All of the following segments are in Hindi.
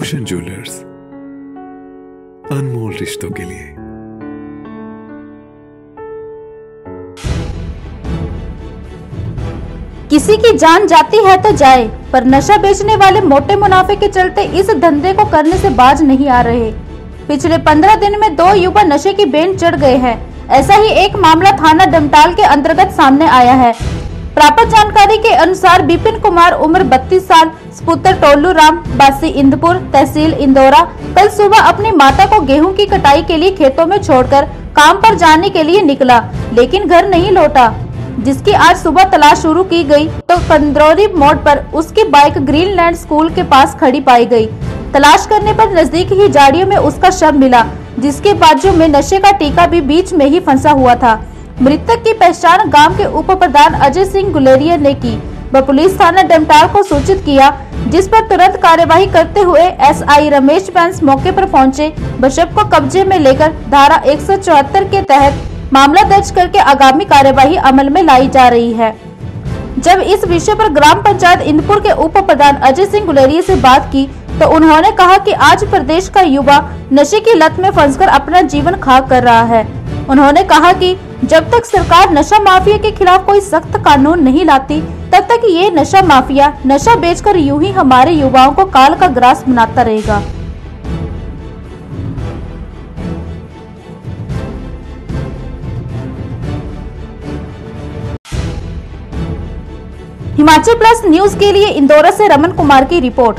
भूषण ज्वेलर्स अनमोल रिश्तों के लिए। किसी की जान जाती है तो जाए, पर नशा बेचने वाले मोटे मुनाफे के चलते इस धंधे को करने से बाज नहीं आ रहे। पिछले पंद्रह दिन में दो युवा नशे की बेन चढ़ गए हैं। ऐसा ही एक मामला थाना डमटाल के अंतर्गत सामने आया है। प्राप्त जानकारी के अनुसार बिपिन कुमार उम्र 32 साल, पुत्र टोलू राम बासी इंदपुर, तहसील इंदौरा, कल सुबह अपनी माता को गेहूँ की कटाई के लिए खेतों में छोड़कर काम पर जाने के लिए निकला, लेकिन घर नहीं लौटा, जिसकी आज सुबह तलाश शुरू की गई तो कंदरौरी मोड़ पर उसकी बाइक ग्रीनलैंड स्कूल के पास खड़ी पाई गई। तलाश करने पर नज़दीक ही झाड़ियों में उसका शव मिला, जिसके बाजू में नशे का टीका भी बीच में ही फंसा हुआ था मृतक की पहचान गाँव के उप प्रधान अजय सिंह गुलेरिया ने की। व पुलिस थाना डमटाल को सूचित किया, जिस पर तुरंत कार्यवाही करते हुए एसआई रमेश बैंस मौके पर पहुँचे। व शव को कब्जे में लेकर धारा एक सौ चौहत्तर के तहत मामला दर्ज करके आगामी कार्यवाही अमल में लाई जा रही है। जब इस विषय पर ग्राम पंचायत इंदपुर के उप प्रधान अजय सिंह गुलेरिया से बात की तो उन्होंने कहा कि आज प्रदेश का युवा नशे की लत में फंसकर अपना जीवन खाक कर रहा है। उन्होंने कहा कि जब तक सरकार नशा माफिया के खिलाफ कोई सख्त कानून नहीं लाती, तब तक ये नशा माफिया, नशा बेचकर यूँ ही हमारे युवाओं को काल का ग्रास बनाता रहेगा। हिमाचल प्लस न्यूज़ के लिए इंदौर से रमन कुमार की रिपोर्ट।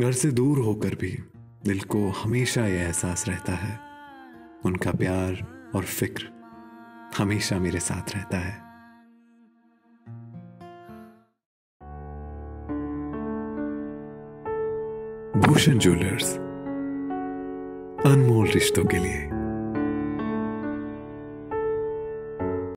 घर से दूर होकर भी दिल को हमेशा यह एहसास रहता है। उनका प्यार और फ़िक्र हमेशा मेरे साथ रहता है। भूषण ज्वेलर्स, अनमोल रिश्तों के लिए।